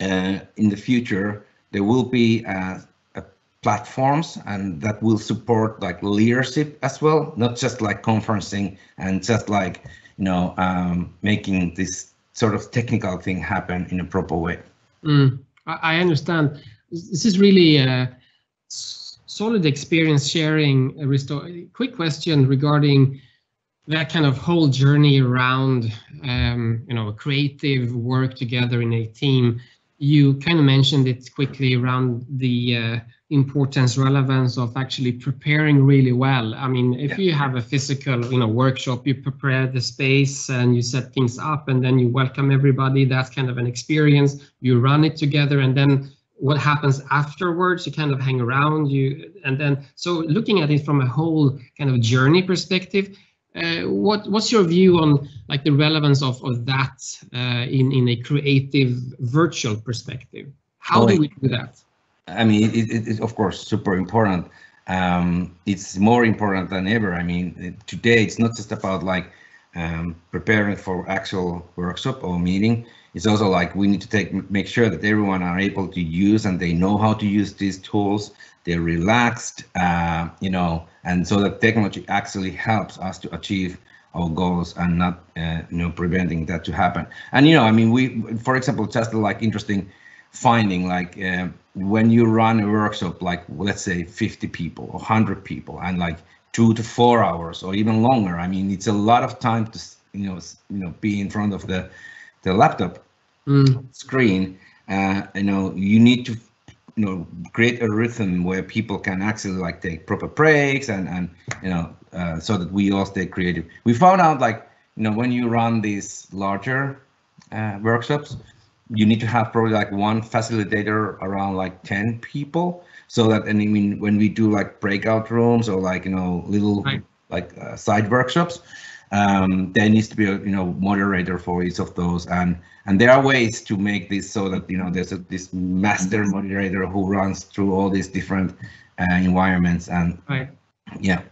uh, in the future, there will be a, a, platforms and that will support like leadership as well, not just like conferencing and just like, you know, um, making this sort of technical thing happen in a proper way. Mm, I, understand. This is really a solid experience sharing. Risto. Quick question regarding that kind of whole journey around, um, you know, creative work together in a team. You kind of mentioned it quickly around the uh, importance, relevance of actually preparing really well. I mean, if yeah. you have a physical, you know, workshop, you prepare the space and you set things up, and then you welcome everybody. That's kind of an experience. You run it together, and then what happens afterwards you kind of hang around you and then so looking at it from a whole kind of journey perspective uh, what what's your view on like the relevance of of that uh, in in a creative virtual perspective how do we do that I mean, it, it is of course super important. Um, it's more important than ever. I mean, today it's not just about like um, preparing for actual workshop or meeting. It's also like we need to take make sure that everyone are able to use and they know how to use these tools. They're relaxed, uh, you know, and so that technology actually helps us to achieve our goals and not, uh, you know, preventing that to happen. And you know, I mean, we, for example, just like interesting finding like uh, when you run a workshop like let's say 50 people or 100 people and like two to four hours or even longer i mean it's a lot of time to you know you know be in front of the the laptop mm. screen uh, you know you need to you know create a rhythm where people can actually like take proper breaks and and you know uh, so that we all stay creative we found out like you know when you run these larger uh, workshops you need to have probably like one facilitator around like 10 people so that and I mean when we do like breakout rooms or like you know little right. like uh, side workshops um, there needs to be a you know moderator for each of those and and there are ways to make this so that you know there's a, this master moderator who runs through all these different uh, environments and right. yeah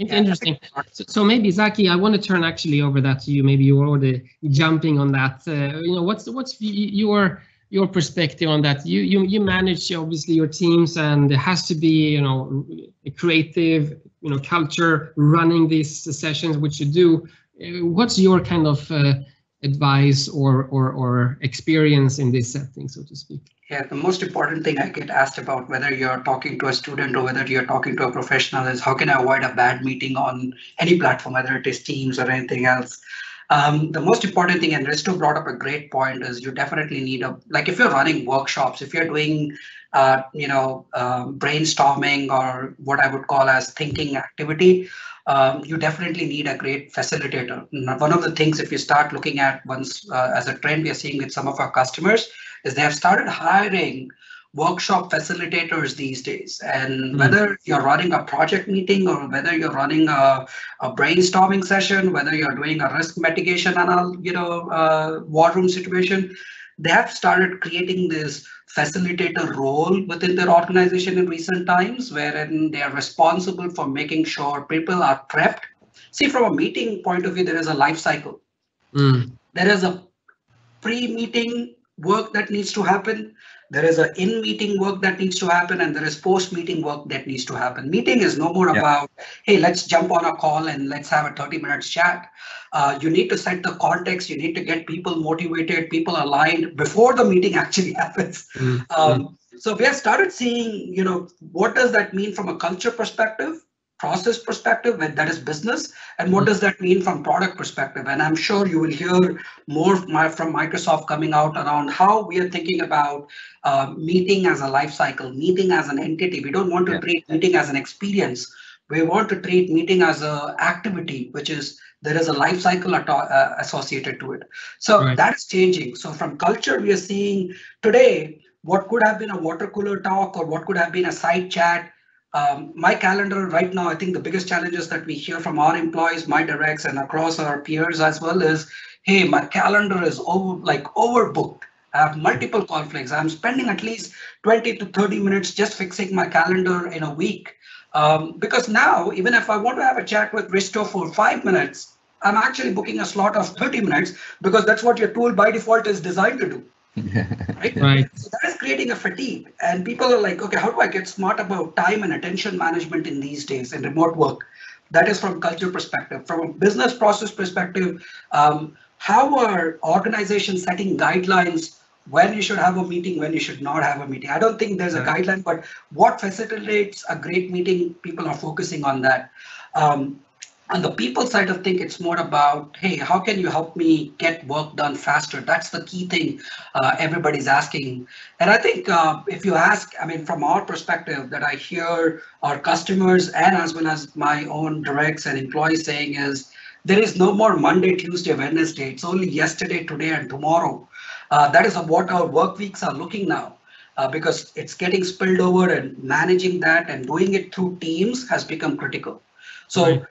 it's interesting. So, maybe Zaki, I want to turn actually over that to you. Maybe you were already jumping on that. Uh, you know, what's what's your your perspective on that? You you you manage obviously your teams, and there has to be you know a creative you know culture running these sessions, which you do. Uh, what's your kind of uh, advice or, or or experience in this setting, so to speak? Yeah, the most important thing I get asked about whether you're talking to a student or whether you're talking to a professional is how can I avoid a bad meeting on any platform, whether it is Teams or anything else. Um, the most important thing, and Risto brought up a great point, is you definitely need a like if you're running workshops, if you're doing, uh, you know, um, brainstorming or what I would call as thinking activity, um, you definitely need a great facilitator. One of the things, if you start looking at once uh, as a trend we are seeing with some of our customers, is they have started hiring workshop facilitators these days. And mm. whether you're running a project meeting or whether you're running a, a brainstorming session, whether you're doing a risk mitigation and you know uh, war room situation, they have started creating this facilitator role within their organization in recent times, wherein they are responsible for making sure people are prepped. See, from a meeting point of view, there is a life cycle. Mm. There is a pre-meeting work that needs to happen. There is a in-meeting work that needs to happen, and there is post-meeting work that needs to happen. Meeting is no more yeah. about, hey, let's jump on a call and let's have a 30 minutes chat. Uh, you need to set the context. You need to get people motivated, people aligned before the meeting actually happens. Mm-hmm. Um, so we have started seeing, you know, what does that mean from a culture perspective? Process perspective that is business and what does that mean from product perspective? And i'm sure you will hear more from microsoft coming out around how we are thinking about uh, meeting as a life cycle meeting as an entity. We don't want to yeah. treat meeting as an experience. We want to treat meeting as a activity which is there is a life cycle uh, associated to it. So right. that is changing. So from culture we are seeing today what could have been a water cooler talk or what could have been a side chat um, my calendar right now, I think the biggest challenges that we hear from our employees, my directs, and across our peers as well is, hey, my calendar is over like overbooked. I have multiple conflicts. I'm spending at least 20 to 30 minutes just fixing my calendar in a week. Um, because now, even if I want to have a chat with Risto for five minutes, I'm actually booking a slot of 30 minutes because that's what your tool by default is designed to do. Right? Right. So that is creating a fatigue. And people are like, okay, how do I get smart about time and attention management in these days in remote work? That is from culture perspective. From a business process perspective, um, how are organizations setting guidelines when you should have a meeting, when you should not have a meeting? I don't think there's a Right. guideline, but what facilitates a great meeting, people are focusing on that. Um, on the people side of things, it's more about, hey, how can you help me get work done faster? That's the key thing uh, everybody's asking. And I think uh, if you ask, I mean, from our perspective, that I hear our customers and as well as my own directs and employees saying is, there is no more Monday, Tuesday, Wednesday. It's only yesterday, today, and tomorrow. Uh, that is what our work weeks are looking now. Uh, because it's getting spilled over and managing that and doing it through teams has become critical. So Right.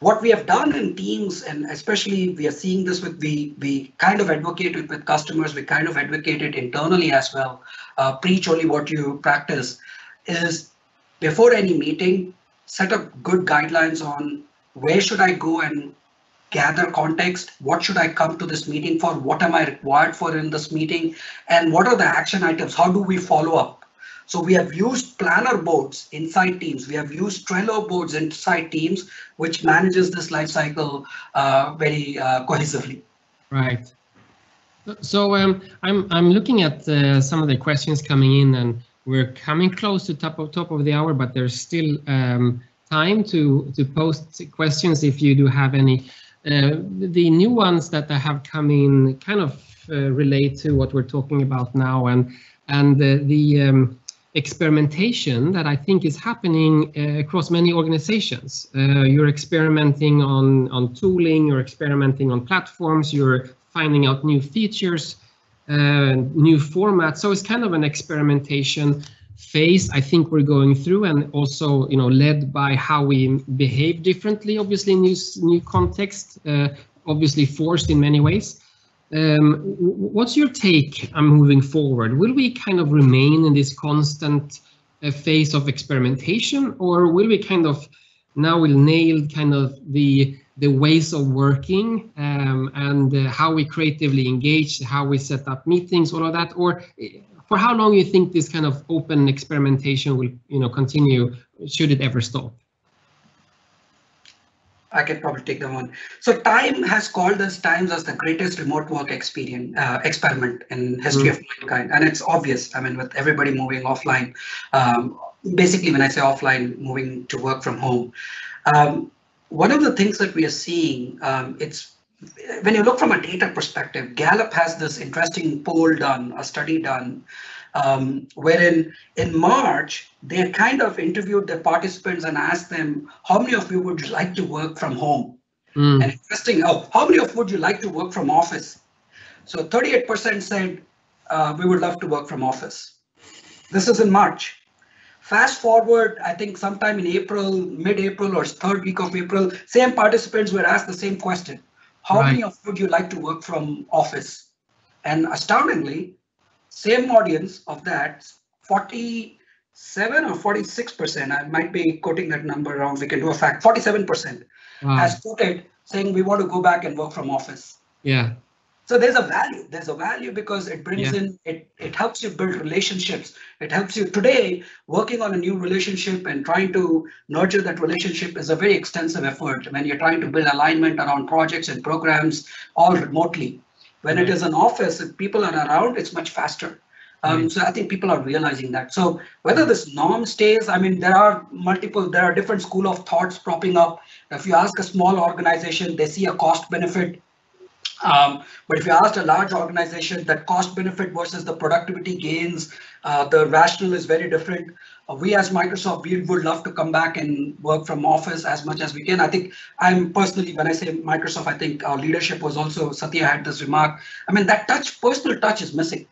What we have done in teams, and especially we are seeing this with we we kind of advocate it with customers, we kind of advocate it internally as well. Uh, preach only what you practice is before any meeting, set up good guidelines on where should I go and gather context, what should I come to this meeting for, what am I required for in this meeting, and what are the action items, how do we follow up? So we have used planner boards inside teams. We have used Trello boards inside teams, which manages this life cycle uh, very uh, cohesively. Right. So um, I'm I'm looking at uh, some of the questions coming in, and we're coming close to top of top of the hour, but there's still um, time to to post questions if you do have any. Uh, the new ones that have come in kind of uh, relate to what we're talking about now, and and the, the um, experimentation that I think is happening uh, across many organizations. Uh, you're experimenting on, on tooling, you're experimenting on platforms, you're finding out new features, uh, new formats. So it's kind of an experimentation phase I think we're going through and also you know led by how we behave differently obviously in new, new context uh, obviously forced in many ways um, what's your take on moving forward? Will we kind of remain in this constant uh, phase of experimentation, or will we kind of now we'll nail kind of the the ways of working um, and uh, how we creatively engage, how we set up meetings, all of that, or for how long you think this kind of open experimentation will you know continue? Should it ever stop? I can probably take them on. So Time has called this Times as the greatest remote work experience uh, experiment in history mm. of mankind, and it's obvious. I mean, with everybody moving offline, um, basically, when I say offline, moving to work from home. Um, one of the things that we are seeing, um, it's when you look from a data perspective, Gallup has this interesting poll done, a study done, um, wherein in March, they kind of interviewed the participants and asked them, how many of you would like to work from home? Mm. And interesting, oh, how many of would you like to work from office? So 38% said, uh, we would love to work from office. This is in March. Fast forward, I think sometime in April, mid-April or third week of April, same participants were asked the same question. How right. many of would you like to work from office? And astoundingly, same audience of that 47 or 46 percent i might be quoting that number wrong we can do a fact 47 percent wow. has quoted saying we want to go back and work from office yeah so there's a value there's a value because it brings yeah. in it it helps you build relationships it helps you today working on a new relationship and trying to nurture that relationship is a very extensive effort when you're trying to build alignment around projects and programs all remotely when it is an office, if people are around, it's much faster. Um. So I think people are realizing that. So whether this norm stays, I mean, there are multiple, there are different school of thoughts propping up. If you ask a small organization, they see a cost benefit. Um, but if you ask a large organization, that cost benefit versus the productivity gains, uh, the rationale is very different. Uh, we as Microsoft, we would love to come back and work from office as much as we can. I think I'm personally, when I say Microsoft, I think our leadership was also, Satya had this remark. I mean, that touch, personal touch is missing.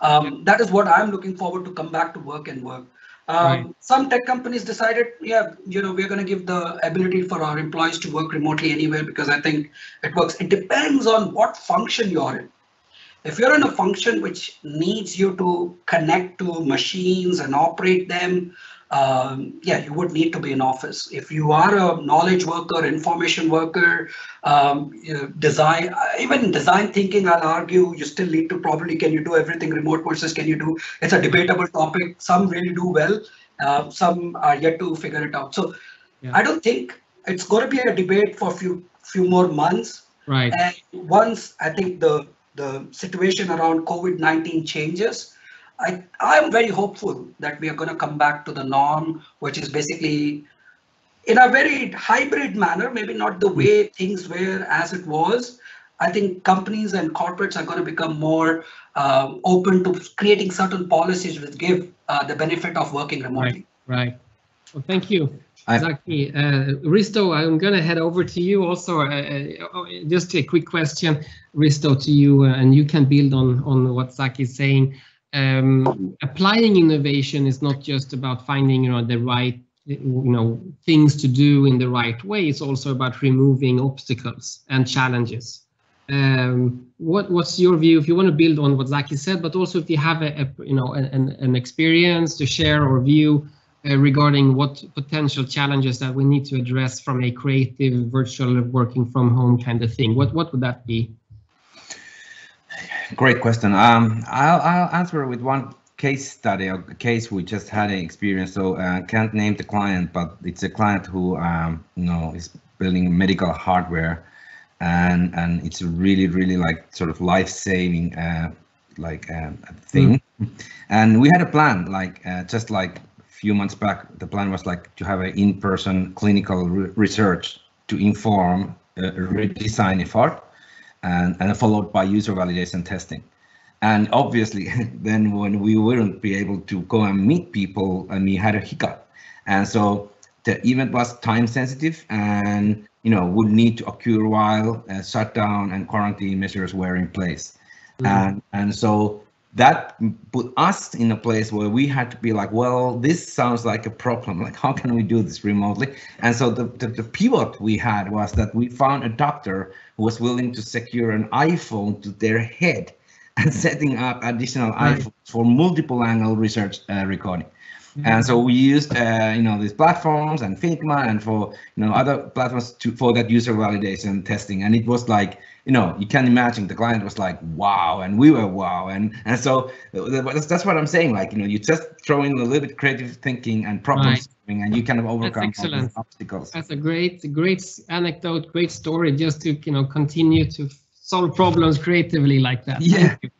Um, that is what I'm looking forward to come back to work and work. Um, right. Some tech companies decided, yeah, you know, we're going to give the ability for our employees to work remotely anywhere because I think it works. It depends on what function you're in. If you're in a function which needs you to connect to machines and operate them, um, yeah, you would need to be in office. If you are a knowledge worker, information worker, um, you know, design, even design thinking, I'll argue you still need to probably, can you do everything remote versus can you do, it's a debatable topic. Some really do well, uh, some are yet to figure it out. So Yeah. I don't think it's going to be a debate for a few, few more months. Right. And once I think the the situation around COVID-19 changes, I I'm very hopeful that we are going to come back to the norm, which is basically in a very hybrid manner, maybe not the way things were as it was. I think companies and corporates are going to become more um, open to creating certain policies which give uh, the benefit of working remotely. Right, Right. Well, thank you, I- Zaki. Uh, Risto, I'm going to head over to you also. Uh, uh, just a quick question, Risto, to you, uh, and you can build on, on what Zaki is saying. Um, applying innovation is not just about finding, you know, the right, you know, things to do in the right way. It's also about removing obstacles and challenges. Um, what what's your view if you want to build on what Zaki said, but also if you have a, a you know an, an experience to share or view regarding what potential challenges that we need to address from a creative virtual working from home kind of thing, what what would that be? Great question. Um, I'll, I'll answer with one case study, a case we just had an experience. So uh, can't name the client, but it's a client who um, you know is building medical hardware, and and it's really really like sort of life saving uh, like um, thing. And we had a plan, like uh, just like few months back, the plan was like to have an in-person clinical re- research to inform a redesign effort and, and followed by user validation testing. And obviously, then when we wouldn't be able to go and meet people, and we had a hiccup. And so the event was time sensitive and you know would need to occur while uh, shutdown and quarantine measures were in place. And and so that put us in a place where we had to be like, well, this sounds like a problem. Like, how can we do this remotely? And so the, the, the pivot we had was that we found a doctor who was willing to secure an iPhone to their head and setting up additional Right. iPhones for multiple angle research uh, recording. And so we used, uh, you know, these platforms and Figma and for, you know, other platforms to for that user validation testing. And it was like, you know, you can imagine the client was like, wow, and we were wow. And and so that's, that's what I'm saying. Like, you know, you just throw in a little bit creative thinking and problem Right. solving, and you kind of overcome all excellent. these obstacles. That's a great, great anecdote, great story, just to you know continue to solve problems creatively like that. Yeah. Thank you.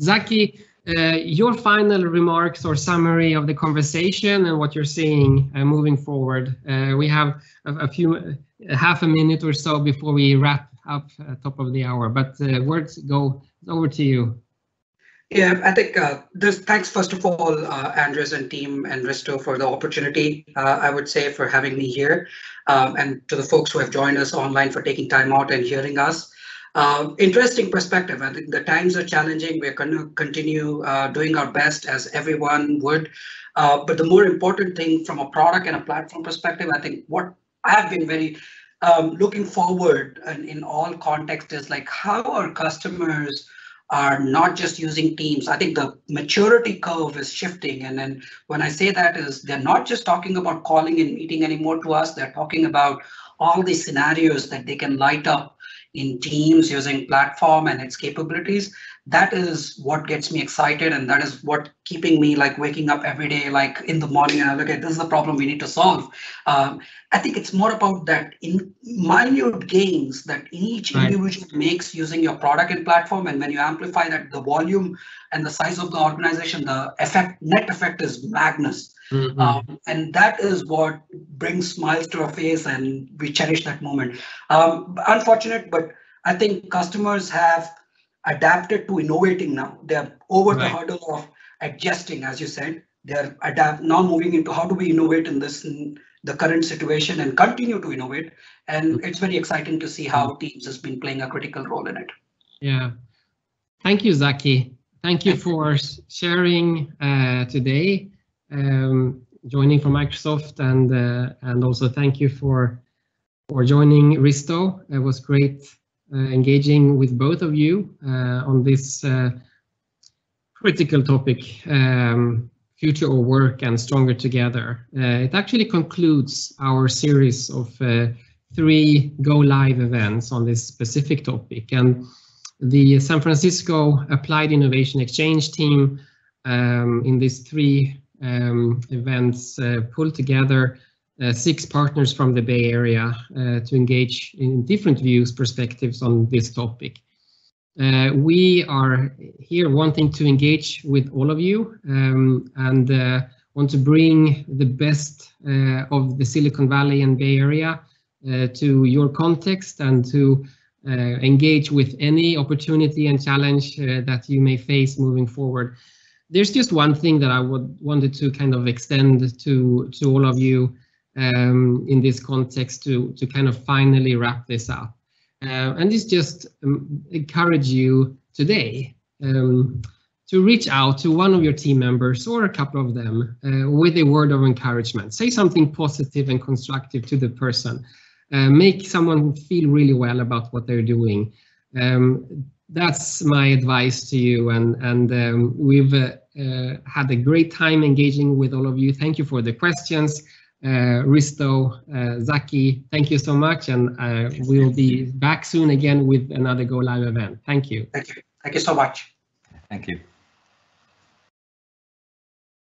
Zaki, uh, your final remarks or summary of the conversation and what you're seeing uh, moving forward. Uh, we have a, a few, uh, half a minute or so before we wrap up uh, top of the hour, but uh, words go over to you. Yeah, I think this. Thanks first of all, Andres and team and Risto for the opportunity. I would say for having me here, um, and to the folks who have joined us online for taking time out and hearing us. Uh, interesting perspective. I think the times are challenging. We're going to continue uh, doing our best as everyone would. Uh, but the more important thing from a product and a platform perspective, I think what I have been very um, looking forward and in all contexts is like how our customers are not just using teams i think the maturity curve is shifting and then when i say that is they're not just talking about calling and meeting anymore to us they're talking about all these scenarios that they can light up in teams using platform and its capabilities that is what gets me excited and that is what keeping me like waking up every day like in the morning and i look at this is the problem we need to solve um, i think it's more about that in minute gains that each Right. individual makes using your product and platform and when you amplify that the volume and the size of the organization the effect net effect is magnus Mhm. um, and that is what brings smiles to our face and we cherish that moment. Um, unfortunate but i think customers have adapted to innovating now. They're over the Right. hurdle of adjusting as you said. They're adapt now moving into how do we innovate in this in the current situation and continue to innovate. And it's very exciting to see how teams has been playing a critical role in it. Yeah. Thank you, Zaki. Thank you for sharing uh, today, um, joining from Microsoft, and uh, and also thank you for for joining Risto. It was great uh, engaging with both of you uh, on this critical topic um, Future of Work and Stronger Together. Uh, it actually concludes our series of uh, three Go Live events on this specific topic. And the San Francisco Applied Innovation Exchange team um, in these three um, events uh, pulled together uh, six partners from the Bay Area uh, to engage in different views, perspectives on this topic. Uh, we are here wanting to engage with all of you um, and uh, want to bring the best uh, of the Silicon Valley and Bay Area to your context and to engage with any opportunity and challenge that you may face moving forward. There's just one thing that I would wanted to kind of extend to to all of you um, in this context to, to kind of finally wrap this up. Uh, and it's just um, encourage you today um, to reach out to one of your team members or a couple of them uh, with a word of encouragement. Say something positive and constructive to the person. Uh, make someone feel really well about what they're doing. Um, that's my advice to you. And, and um, we've uh, uh, had a great time engaging with all of you. Thank you for the questions. Uh, Risto, uh, Zaki, thank you so much, and uh, we'll be back soon again with another Go Live event. Thank you. Thank you. Thank you so much. Thank you.